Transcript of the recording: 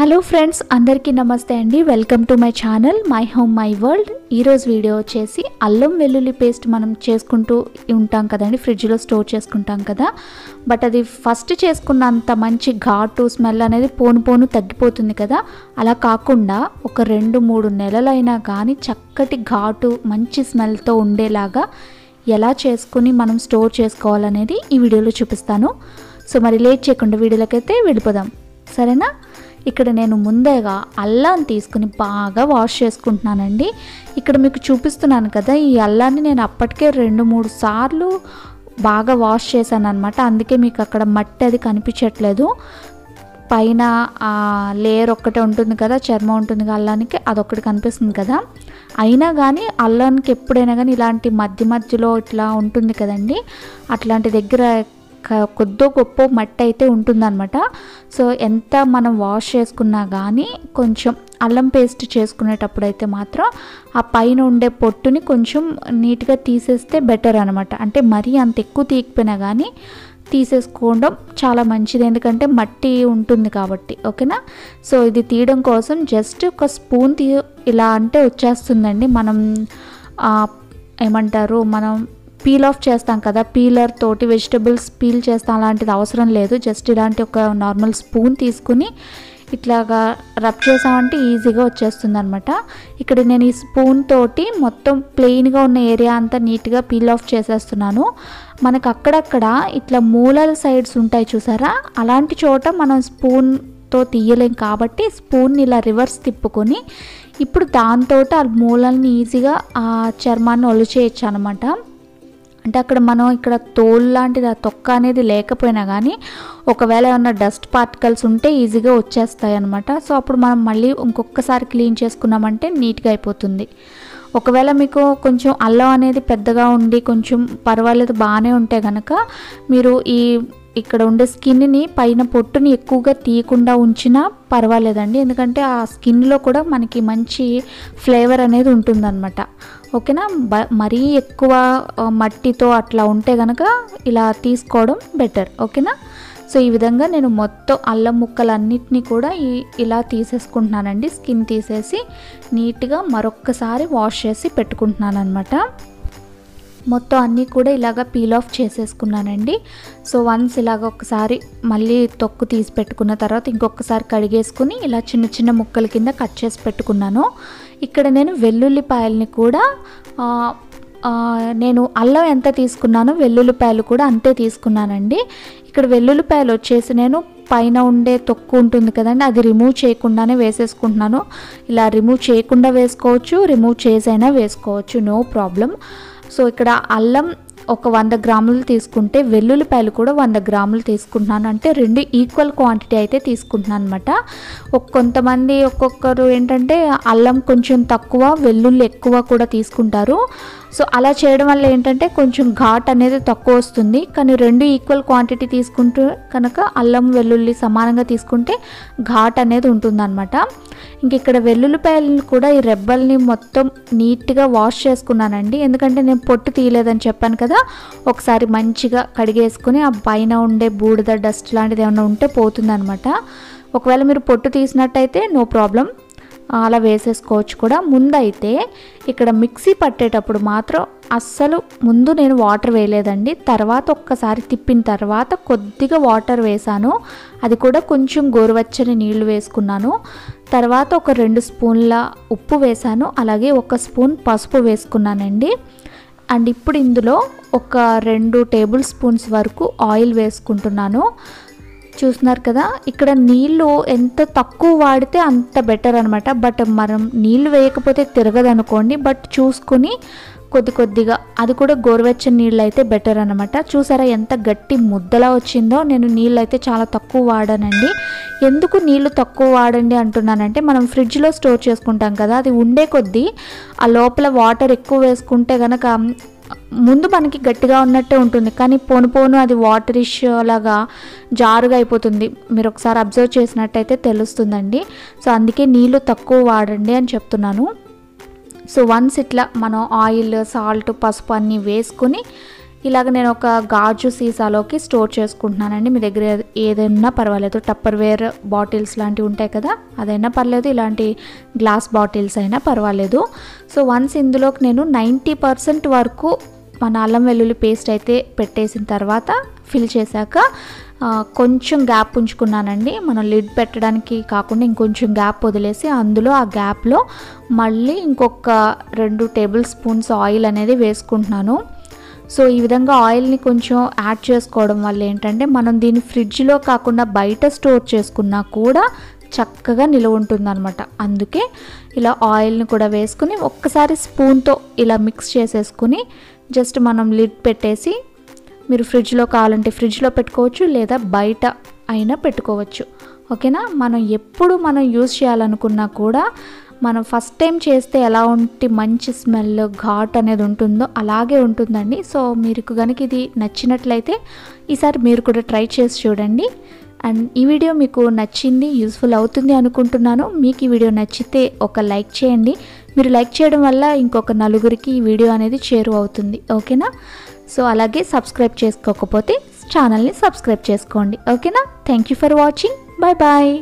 Hello friends అందరికీ నమస్తే అండి. Welcome to my channel my home my world. ఈరోజు వీడియో వచ్చేసి అల్లం వెల్లుల్లి పేస్ట్ మనం చేసుకుంటూ ఉంటాం కదండి ఫ్రిడ్జ్లో స్టోర్ చేసుకుంటాం కదా. బట్ అది ఫస్ట్ చేసుకున్నంత మంచి ఘాటు స్మెల్ అనేది పోను పోను తగ్గిపోతుంది కదా. అలా కాకుండా ఒక రెండు మూడు నెలలైనా కానీ చక్కటి ఘాటు మంచి స్మెల్తో ఉండేలాగా ఎలా చేసుకుని మనం స్టోర్ చేసుకోవాలనేది ఈ వీడియోలో చూపిస్తాను. సో మరి లేట్ చేయకుండా వీడియోలకైతే వెళ్ళిపోదాం. సరేనా? ఇక్కడ నేను ముందేగా అల్లాన్ని తీసుకుని బాగా వాష్ చేసుకుంటున్నానండి. ఇక్కడ మీకు చూపిస్తున్నాను కదా ఈ అల్లాన్ని నేను అప్పటికే రెండు మూడు సార్లు బాగా వాష్ చేశాను అనమాట అందుకే మీకు అక్కడ మట్టి అది కనిపించట్లేదు. పైన లేయర్ ఒక్కటే ఉంటుంది కదా చర్మం ఉంటుంది కదా అల్లానికి అదొక్కటి కనిపిస్తుంది కదా. అయినా కానీ అల్లానికి ఎప్పుడైనా కానీ ఇలాంటి మధ్య మధ్యలో ఇట్లా ఉంటుంది కదండి. అట్లాంటి దగ్గర కొద్దో గొప్ప మట్టి అయితే ఉంటుందన్నమాట. సో ఎంత మనం వాష్ చేసుకున్నా కానీ కొంచెం అల్లం పేస్ట్ చేసుకునేటప్పుడు అయితే మాత్రం ఆ పైన ఉండే పొట్టుని కొంచెం నీట్గా తీసేస్తే బెటర్ అనమాట అంటే మరీ అంత ఎక్కువ తీయకపోయినా కానీ తీసేసుకోవడం చాలా మంచిది. ఎందుకంటే మట్టి ఉంటుంది కాబట్టి ఓకేనా? సో ఇది తీయడం కోసం జస్ట్ ఒక స్పూన్ తీ ఇలా అంటే వచ్చేస్తుందండి. మనం ఏమంటారు? మనం పీల్ ఆఫ్ చేస్తాం కదా పీలర్ తోటి వెజిటబుల్స్ పీల్ చేస్తాం అలాంటిది అవసరం లేదు. జస్ట్ ఇలాంటి ఒక నార్మల్ స్పూన్ తీసుకుని ఇట్లాగా రబ్ చేసామంటే ఈజీగా వచ్చేస్తుంది అనమాట ఇక్కడ నేను ఈ స్పూన్ తోటి మొత్తం ప్లెయిన్గా ఉన్న ఏరియా అంతా నీట్గా పీల్ ఆఫ్ చేసేస్తున్నాను. మనకు అక్కడక్కడ ఇట్లా మూలల సైడ్స్ ఉంటాయి చూసారా? అలాంటి చోట మనం స్పూన్తో తీయలేం కాబట్టి స్పూన్ ఇలా రివర్స్ తిప్పుకొని ఇప్పుడు దాంతో ఆ మూలల్ని ఈజీగా ఆ చర్మాన్ని ఒలిచేయచ్చు అనమాట అంటే అక్కడ మనం ఇక్కడ తోలు లాంటిది ఆ తొక్క అనేది లేకపోయినా కానీ ఒకవేళ ఏమన్నా డస్ట్ పార్టికల్స్ ఉంటే ఈజీగా వచ్చేస్తాయి అనమాట సో అప్పుడు మనం మళ్ళీ ఇంకొకసారి క్లీన్ చేసుకున్నామంటే నీట్గా అయిపోతుంది. ఒకవేళ మీకు కొంచెం అల్లం అనేది పెద్దగా ఉండి కొంచెం పర్వాలేదు బాగానే ఉంటే కనుక మీరు ఈ ఇక్కడ ఉండే స్కిన్ని పైన పొట్టుని ఎక్కువగా తీయకుండా ఉంచినా పర్వాలేదండి. ఎందుకంటే ఆ స్కిన్లో కూడా మనకి మంచి ఫ్లేవర్ అనేది ఉంటుందన్నమాట. ఓకేనా? బ మరీ ఎక్కువ మట్టితో అట్లా ఉంటే కనుక ఇలా తీసుకోవడం బెటర్. ఓకేనా? సో ఈ విధంగా నేను మొత్తం అల్లం ముక్కలన్నిటినీ కూడా ఈ ఇలా తీసేసుకుంటున్నానండి. స్కిన్ తీసేసి నీట్గా మరొక్కసారి వాష్ చేసి పెట్టుకుంటున్నాను అనమాట మొత్తం అన్నీ కూడా ఇలాగ పీల్ ఆఫ్ చేసేసుకున్నానండి. సో వన్స్ ఇలాగ ఒకసారి మళ్ళీ తొక్కు తీసి పెట్టుకున్న తర్వాత ఇంకొకసారి కడిగేసుకుని ఇలా చిన్న చిన్న ముక్కల కింద కట్ చేసి పెట్టుకున్నాను. ఇక్కడ నేను వెల్లుల్లిపాయల్ని కూడా నేను అల్లం ఎంత తీసుకున్నానో వెల్లుల్లిపాయలు కూడా అంతే తీసుకున్నానండి. ఇక్కడ వెల్లుల్లిపాయలు వచ్చేసి నేను పైన ఉండే తొక్కు ఉంటుంది కదండి అది రిమూవ్ చేయకుండానే వేసేసుకుంటున్నాను. ఇలా రిమూవ్ చేయకుండా వేసుకోవచ్చు రిమూవ్ చేసైనా వేసుకోవచ్చు నో ప్రాబ్లం సో ఇక్కడ అల్లం ఒక వంద గ్రాములు తీసుకుంటే వెల్లుల్లిపాయలు కూడా వంద గ్రాములు తీసుకుంటున్నాను. అంటే రెండు ఈక్వల్ క్వాంటిటీ అయితే తీసుకుంటున్నాను అనమాట కొంతమంది ఒక్కొక్కరు ఏంటంటే అల్లం కొంచెం తక్కువ వెల్లుల్లి ఎక్కువ కూడా తీసుకుంటారు. సో అలా చేయడం వల్ల ఏంటంటే కొంచెం ఘాట్ అనేది తక్కువ వస్తుంది. కానీ రెండు ఈక్వల్ క్వాంటిటీ తీసుకుంటే కనుక అల్లం వెల్లుల్లి సమానంగా తీసుకుంటే ఘాట్ అనేది ఉంటుందన్నమాట ఇంక ఇక్కడ వెల్లుల్లిపాయలను కూడా ఈ రెబ్బల్ని మొత్తం నీట్గా వాష్ చేసుకున్నానండి. ఎందుకంటే నేను పొట్టు తీయలేదని చెప్పాను కదా ఒకసారి మంచిగా కడిగేసుకుని ఆ పైన ఉండే బూడిద డస్ట్ లాంటిది ఏమైనా ఉంటే పోతుందనమాట ఒకవేళ మీరు పొట్టు తీసినట్టయితే నో ప్రాబ్లం. అలా వేసేసుకోవచ్చు కూడా. ముందైతే ఇక్కడ మిక్సీ పట్టేటప్పుడు మాత్రం అస్సలు ముందు నేను వాటర్ వేయలేదండి. తర్వాత ఒక్కసారి తిప్పిన తర్వాత కొద్దిగా వాటర్ వేసాను. అది కూడా కొంచెం గోరువెచ్చని నీళ్ళు వేసుకున్నాను. తర్వాత ఒక రెండు స్పూన్ల ఉప్పు వేసాను. అలాగే ఒక స్పూన్ పసుపు వేసుకున్నానండి. అండ్ ఇప్పుడు ఇందులో ఒక రెండు టేబుల్ స్పూన్స్ వరకు ఆయిల్ వేసుకుంటున్నాను. చూస్తున్నారు కదా ఇక్కడ నీళ్ళు ఎంత తక్కువ వాడితే అంత బెటర్ అనమాట బట్ మనం నీళ్ళు వేయకపోతే తిరగదనుకోండి బట్ చూసుకుని కొద్ది కొద్దిగా అది కూడా గోరువెచ్చని నీళ్ళు అయితే బెటర్ అనమాట చూసారా ఎంత గట్టి ముద్దలా వచ్చిందో నేను నీళ్ళు అయితే చాలా తక్కువ వాడానండి. ఎందుకు నీళ్ళు తక్కువ వాడండి అంటున్నానంటే మనం ఫ్రిడ్జ్లో స్టోర్ చేసుకుంటాం కదా అది ఉండే కొద్దీ ఆ లోపల వాటర్ ఎక్కువ వేసుకుంటే కనుక ముందు మనకి గట్టిగా ఉన్నట్టే ఉంటుంది కానీ పోను పోను అది వాటరిష్ లాగా జారుగా అయిపోతుంది. మీరు ఒకసారి అబ్జర్వ్ చేసినట్టయితే తెలుస్తుందండి. సో అందుకే నీళ్ళు తక్కువ వాడండి అని చెప్తున్నాను. సో వన్స్ ఇట్లా మనం ఆయిల్ సాల్ట్ పసుపు అన్నీ వేసుకుని ఇలాగ నేను ఒక గాజు సీసాలోకి స్టోర్ చేసుకుంటున్నానండి. మీ దగ్గర ఏదైనా పర్వాలేదు. టప్పర్ వేర్ బాటిల్స్ లాంటివి ఉంటాయి కదా అదైనా పర్లేదు. ఇలాంటి గ్లాస్ బాటిల్స్ అయినా పర్వాలేదు. సో వన్స్ ఇందులోకి నేను నైంటీ పర్సెంట్ వరకు మన అల్లం వెల్లుల్లి పేస్ట్ అయితే పెట్టేసిన తర్వాత ఫిల్ చేశాక కొంచెం గ్యాప్ ఉంచుకున్నానండి. మనం లిడ్ పెట్టడానికి కాకుండా ఇంకొంచెం గ్యాప్ వదిలేసి అందులో ఆ గ్యాప్లో మళ్ళీ ఇంకొక రెండు టేబుల్ స్పూన్స్ ఆయిల్ అనేది వేసుకుంటున్నాను. సో ఈ విధంగా ఆయిల్ని కొంచెం యాడ్ చేసుకోవడం వల్ల ఏంటంటే మనం దీన్ని ఫ్రిడ్జ్లో కాకుండా బయట స్టోర్ చేసుకున్నా కూడా చక్కగా నిలువ ఉంటుందన్నమాట. అందుకే ఇలా ఆయిల్ని కూడా వేసుకుని ఒక్కసారి స్పూన్తో ఇలా మిక్స్ చేసేసుకుని జస్ట్ మనం లిడ్ పెట్టేసి మీరు ఫ్రిడ్జ్లో కావాలంటే ఫ్రిడ్జ్లో పెట్టుకోవచ్చు లేదా బయట అయినా పెట్టుకోవచ్చు. ఓకేనా? మనం ఎప్పుడు మనం యూజ్ చేయాలనుకున్నా కూడా మనం ఫస్ట్ టైం చేస్తే ఎలా ఉంటే మంచి స్మెల్ ఘాట్ అనేది ఉంటుందో అలాగే ఉంటుందండి. సో మీరు కనుక ఇది నచ్చినట్లయితే ఈసారి మీరు కూడా ట్రై చేసి చూడండి. అండ్ ఈ వీడియో మీకు నచ్చింది యూస్ఫుల్ అవుతుంది అనుకుంటున్నాను. మీకు ఈ వీడియో నచ్చితే ఒక లైక్ చేయండి. మీరు లైక్ చేయడం వల్ల ఇంకొక నలుగురికి ఈ వీడియో అనేది చేరువ అవుతుంది. ఓకేనా సో అలాగే సబ్స్క్రైబ్ చేసుకోకపోతే ఛానల్ని సబ్స్క్రైబ్ చేసుకోండి. ఓకేనా thank you for watching bye bye